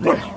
Right.